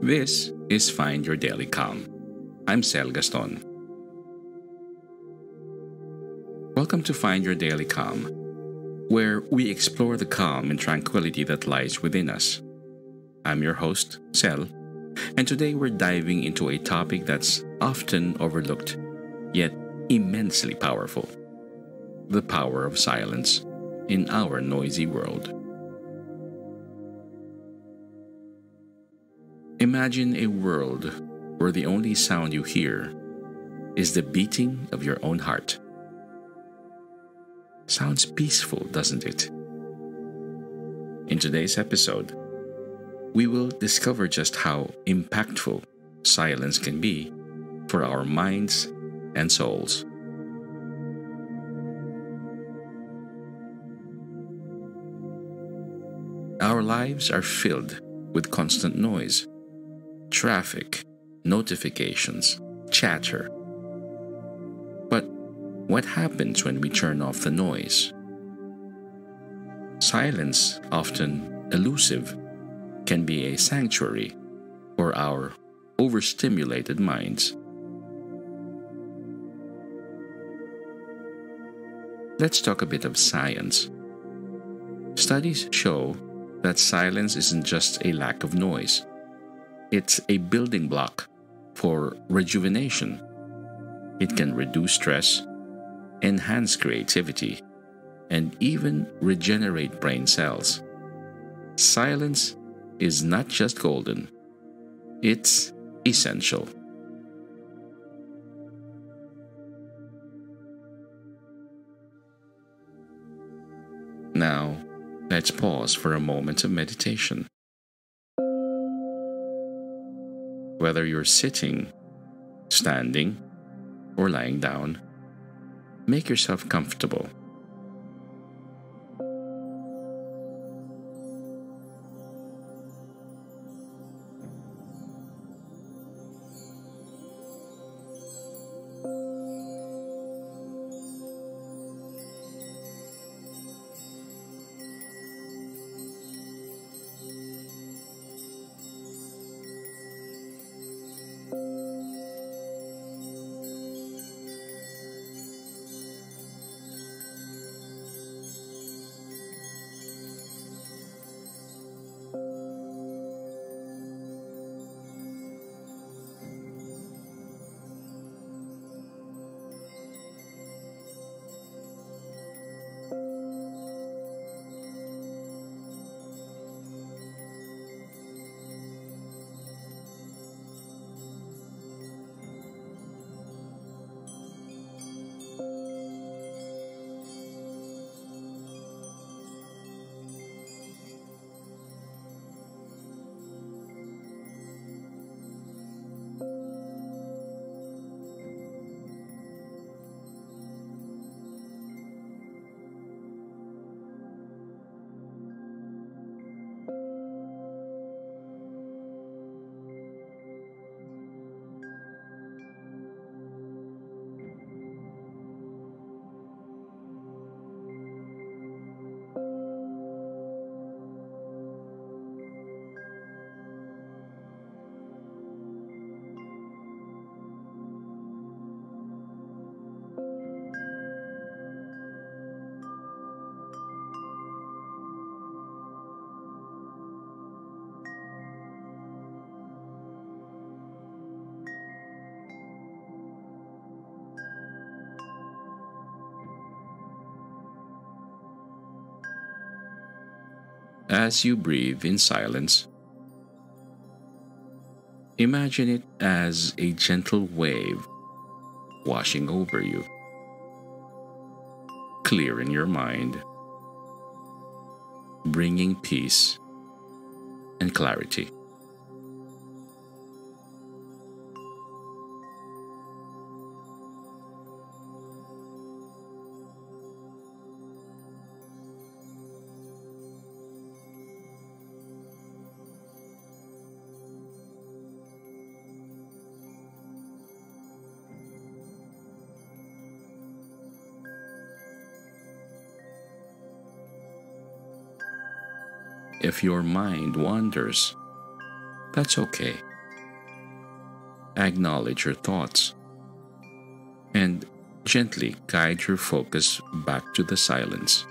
This is Find Your Daily Calm. I'm Sel Gaston. Welcome to Find Your Daily Calm, where we explore the calm and tranquility that lies within us. I'm your host, Sel, and today we're diving into a topic that's often overlooked, yet immensely powerful the power of silence in our noisy world. Imagine a world where the only sound you hear is the beating of your own heart. Sounds peaceful, doesn't it? In today's episode, we will discover just how impactful silence can be for our minds and souls. Our lives are filled with constant noise traffic, notifications, chatter. But what happens when we turn off the noise? Silence, often elusive, can be a sanctuary for our overstimulated minds. Let's talk a bit of science. Studies show that silence isn't just a lack of noise it's a building block for rejuvenation. It can reduce stress, enhance creativity, and even regenerate brain cells. Silence is not just golden, it's essential. Now, let's pause for a moment of meditation. Whether you're sitting, standing, or lying down, make yourself comfortable. As you breathe in silence, imagine it as a gentle wave washing over you, clearing your mind, bringing peace and clarity. if your mind wanders. That's okay. Acknowledge your thoughts and gently guide your focus back to the silence.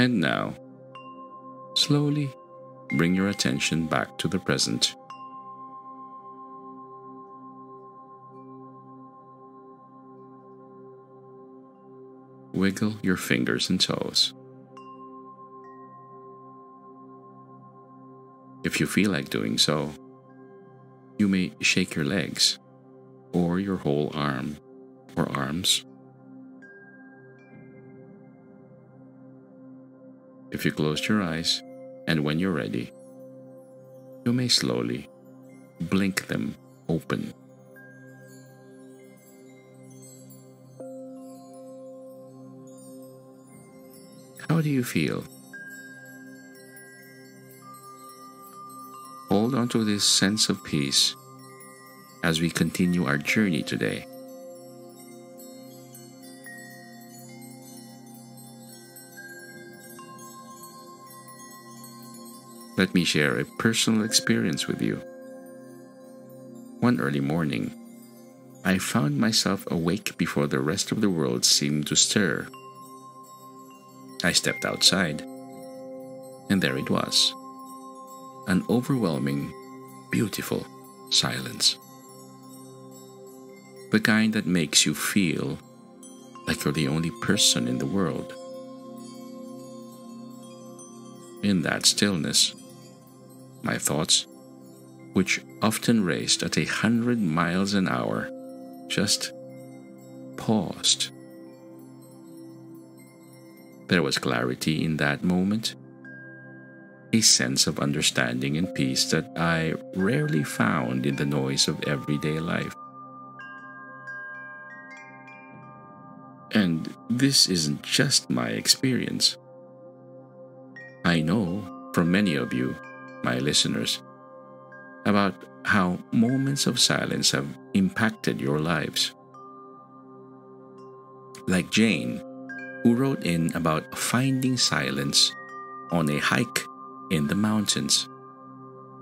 And now, slowly bring your attention back to the present. Wiggle your fingers and toes. If you feel like doing so, you may shake your legs or your whole arm or arms if you closed your eyes, and when you're ready, you may slowly blink them open. How do you feel? Hold on to this sense of peace as we continue our journey today. Let me share a personal experience with you. One early morning, I found myself awake before the rest of the world seemed to stir. I stepped outside, and there it was an overwhelming, beautiful silence. The kind that makes you feel like you're the only person in the world. In that stillness, my thoughts, which often raced at a hundred miles an hour, just paused. There was clarity in that moment, a sense of understanding and peace that I rarely found in the noise of everyday life. And this isn't just my experience. I know from many of you my listeners, about how moments of silence have impacted your lives. Like Jane, who wrote in about finding silence on a hike in the mountains,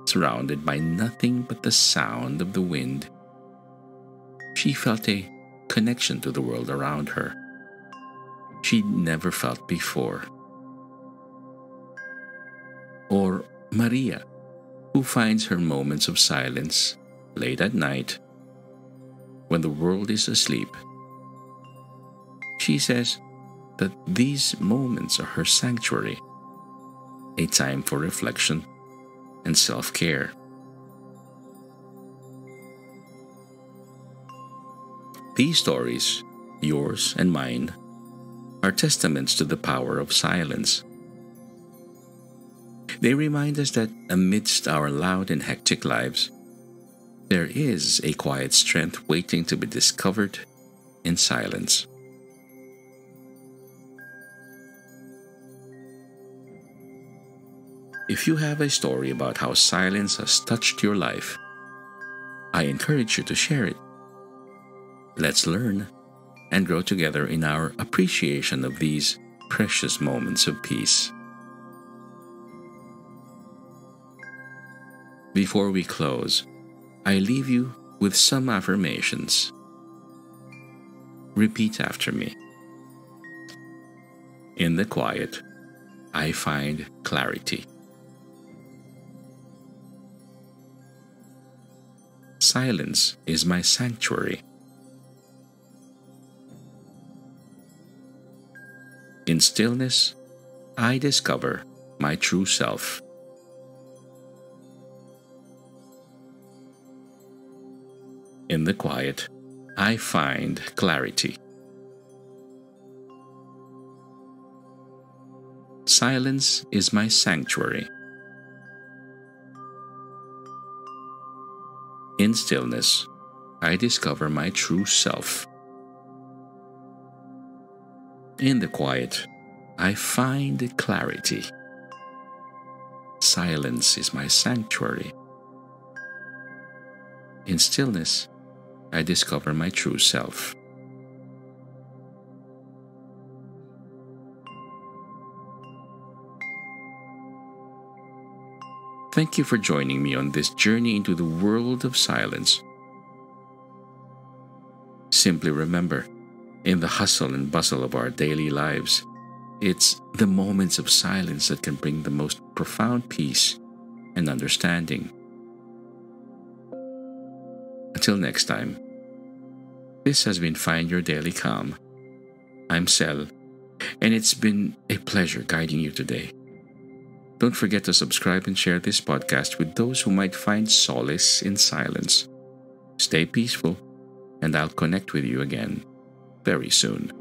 surrounded by nothing but the sound of the wind. She felt a connection to the world around her she'd never felt before. Or Maria, who finds her moments of silence late at night when the world is asleep. She says that these moments are her sanctuary, a time for reflection and self care. These stories, yours and mine, are testaments to the power of silence they remind us that amidst our loud and hectic lives, there is a quiet strength waiting to be discovered in silence. If you have a story about how silence has touched your life, I encourage you to share it. Let's learn and grow together in our appreciation of these precious moments of peace. Before we close, I leave you with some affirmations. repeat after me. In the quiet, I find clarity. Silence is my sanctuary. In stillness, I discover my true self. In the quiet, I find clarity. Silence is my sanctuary. In stillness, I discover my true self. In the quiet, I find clarity. Silence is my sanctuary. In stillness, I discover my true self. Thank you for joining me on this journey into the world of silence. Simply remember, in the hustle and bustle of our daily lives, it's the moments of silence that can bring the most profound peace and understanding. Until next time, this has been Find Your Daily Calm. I'm Sel, and it's been a pleasure guiding you today. Don't forget to subscribe and share this podcast with those who might find solace in silence. Stay peaceful, and I'll connect with you again very soon.